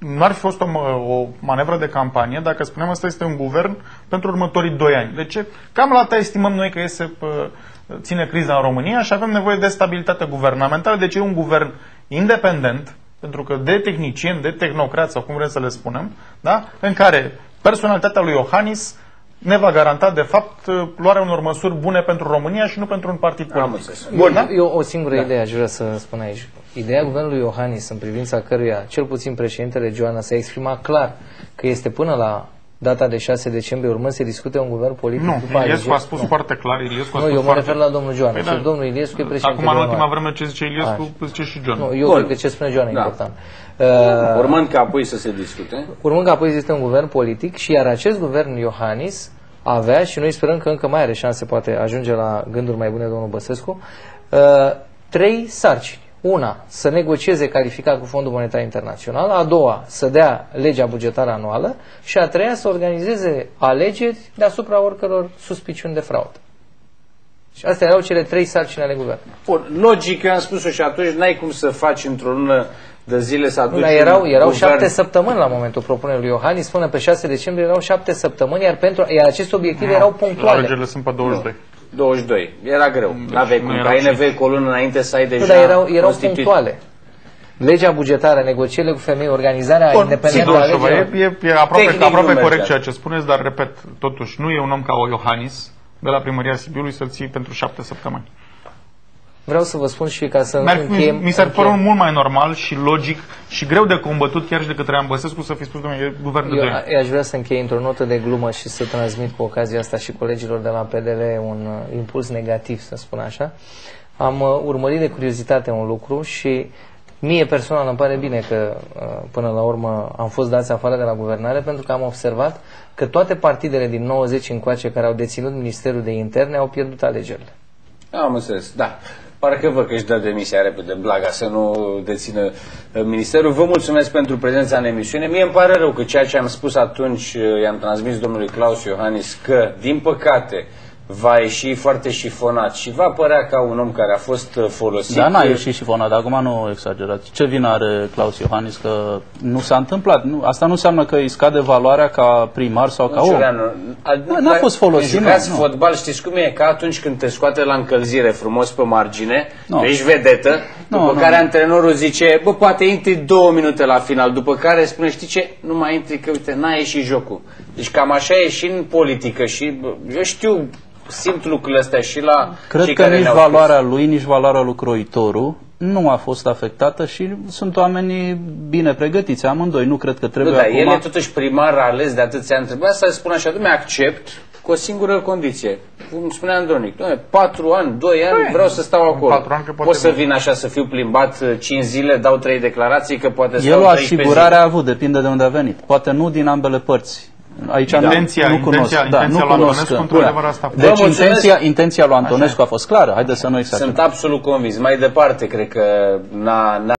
nu ar fi fost o, o manevră de campanie dacă spuneam asta este un guvern pentru următorii doi ani. Deci cam la asta estimăm noi că iese, ține criza în România și avem nevoie de stabilitate guvernamentală. Deci e un guvern independent, pentru că de tehnicieni, de tehnocrați sau cum vrem să le spunem, da? în care personalitatea lui Iohannis ne va garanta, de fapt, luarea unor măsuri bune pentru România și nu pentru un partid politic. Bun, da? Eu o singură da. idee aș vrea să spun aici. Ideea guvernului Iohannis, în privința căruia, cel puțin președintele Joana, s-a exprimat clar că este până la data de 6 decembrie urmând să discute un guvern politic nu, după Iliescu a spus nu. foarte clar, Iliescu a nu, spus eu mă refer la domnul Joana. Păi, da. domnul Iliescu e președinte Acum, în ultima vreme, ce zice Iliescu, Așa. zice și Joana. Nu, eu Bun. cred că ce spune Joana da. e important. Uh, urmând ca apoi să se discute. Urmând ca apoi este un guvern politic și iar acest guvern Iohannis avea și noi sperăm că încă mai are șanse, poate ajunge la gânduri mai bune domnul Băsescu, uh, trei sarcini. Una, să negocieze calificat cu Fondul Monetar Internațional, a doua, să dea legea bugetară anuală și a treia, să organizeze alegeri deasupra oricăror suspiciuni de fraudă. Și astea erau cele trei sarcini ale guvernului. Bun, logic, eu am spus-o și atunci, n-ai cum să faci într-o lună de zile să aduci... Dar erau, erau șapte săptămâni la momentul propunerii lui Iohannis, spune pe 6 decembrie erau șapte săptămâni, iar, pentru, iar aceste obiective no, erau punctuale. Alegerile sunt pe 22. No. 22. Era greu. Deci N-aveai cum. Ai nevoie cu o lună înainte să ai deja Dar erau, erau punctuale. Legea bugetară, negocierile cu femei, organizarea Bun, independentă a legilor. E, e, e aproape, aproape corect ceea ce spuneți, dar repet, totuși, nu e un om ca o Iohannis de la primăria Sibiului să-l ții pentru șapte săptămâni. Vreau să vă spun și ca să Mi încheiem... Mi s-ar părea mult mai normal și logic și greu de combătut chiar și de către Ambăsescu să fi spus, domnule, e guvernul Eu, de Eu aș vrea să închei într-o notă de glumă și să transmit cu ocazia asta și colegilor de la PDL un uh, impuls negativ, să spun așa. Am uh, urmărit de curiozitate un lucru și Mie personal îmi pare bine că uh, până la urmă am fost dați afară de la guvernare pentru că am observat că toate partidele din 90 încoace care au deținut Ministerul de Interne au pierdut alegerile. Am înțeles, da. Parcă văd că își dă demisia repede, blaga, să nu dețină uh, ministerul. Vă mulțumesc pentru prezența în emisiune. Mie îmi pare rău că ceea ce am spus atunci, uh, i-am transmis domnului Claus Iohannis, că, din păcate, va ieși foarte șifonat și va părea ca un om care a fost uh, folosit. Da, n-a ieșit șifonat, acum nu exagerați. Ce vină are Claus Iohannis că nu s-a întâmplat? Nu, asta nu înseamnă că îi scade valoarea ca primar sau ca om. Nu a fost folosit. Jucați fotbal, știți cum e? Ca atunci când te scoate la încălzire frumos pe margine, no. ești vedetă, după no, care no. antrenorul zice, bă, poate intri două minute la final, după care spune, știi ce, nu mai intri, că uite, n-a ieșit jocul. Deci cam așa e și în politică și eu știu simt lucrurile astea și la Cred cei că care nici valoarea spus. lui, nici valoarea lui Croitoru nu a fost afectată și sunt oamenii bine pregătiți, amândoi. Nu cred că trebuie da, acum... El e totuși primar ales de atâția ani. Trebuia să spun așa, dumne, accept cu o singură condiție. Cum spunea Andronic, dumne, patru ani, doi ani, vreau să stau acolo. Patru ani, că poate Pot să vin așa, să fiu plimbat uh, cinci zile, dau trei declarații, că poate El o asigurare a avut, depinde de unde a venit. Poate nu din ambele părți Aici intenția, nu, nu cunosc. Intenția, da, intenția nu cunosc. Antonescu, asta deci intenția, intenția lui Antonescu a fost clară. Haideți să nu exagerăm. Sunt absolut convins. Mai departe, cred că n-a